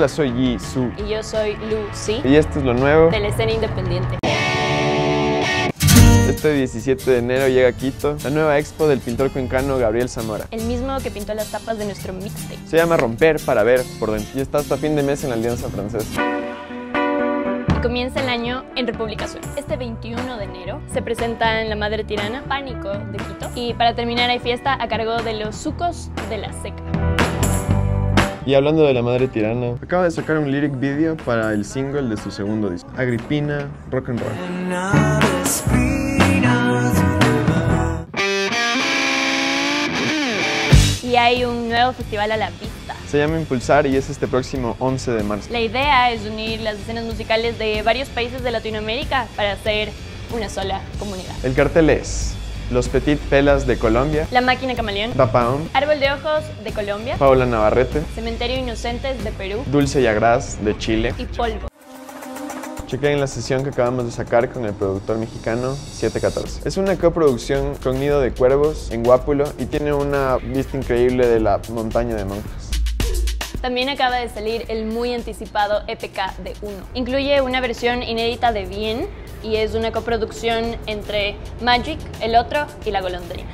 Hola, soy Yi Su. Y yo soy Lucy, Y esto es lo nuevo. de la escena independiente. Este 17 de enero llega a Quito la nueva expo del pintor cuencano Gabriel Zamora. El mismo que pintó las tapas de nuestro mixtape. Se llama Romper para ver por dentro y está hasta fin de mes en la Alianza Francesa. Y comienza el año en República Sur. Este 21 de enero se presenta en La Madre Tirana, Pánico de Quito. Y para terminar hay fiesta a cargo de los sucos de la seca. Y hablando de la madre tirana, acaba de sacar un lyric video para el single de su segundo disco, Agripina Rock and Roll. Y hay un nuevo festival a la vista. Se llama Impulsar y es este próximo 11 de marzo. La idea es unir las escenas musicales de varios países de Latinoamérica para hacer una sola comunidad. El cartel es Los Petit Pelas de Colombia, La Máquina Camaleón, Pound, Árbol de Ojos de Colombia, Paula Navarrete, Cementerio Inocentes de Perú Dulce y Agraz de Chile. y Polvo. Chequen la sesión que acabamos de sacar con el productor mexicano 714. Es una coproducción con Nido de Cuervos en Guápulo y tiene una vista increíble de la montaña de monjas. También acaba de salir el muy anticipado EPK de Uno. Incluye una versión inédita de Bien y es una coproducción entre Magic, El Otro y La Golondrina.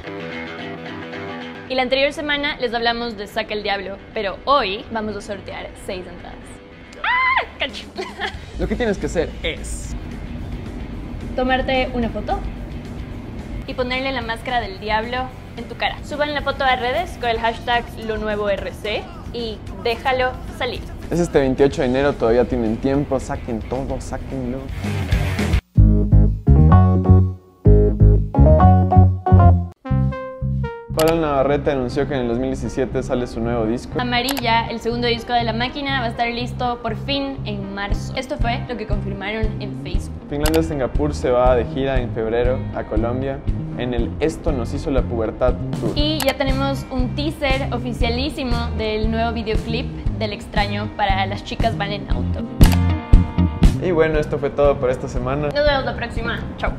Y la anterior semana les hablamos de Saca el Diablo, pero hoy vamos a sortear seis entradas. ¡Ah! Lo que tienes que hacer es... Tomarte una foto y ponerle la máscara del diablo en tu cara. Suban la foto a redes con el hashtag lo nuevo RC y déjalo salir. Es este 28 de enero, todavía tienen tiempo, saquen todo, sáquenlo. Paula Navarrete anunció que en el 2017 sale su nuevo disco. Amarilla, el segundo disco de La Máquina, va a estar listo por fin en marzo. Esto fue lo que confirmaron en Facebook. Finlandia Singapur se va de gira en febrero a Colombia en el Esto nos hizo la pubertad tour. Y ya tenemos un teaser oficialísimo del nuevo videoclip del extraño para las chicas van en auto. Y bueno, esto fue todo por esta semana. Nos vemos la próxima. Chao.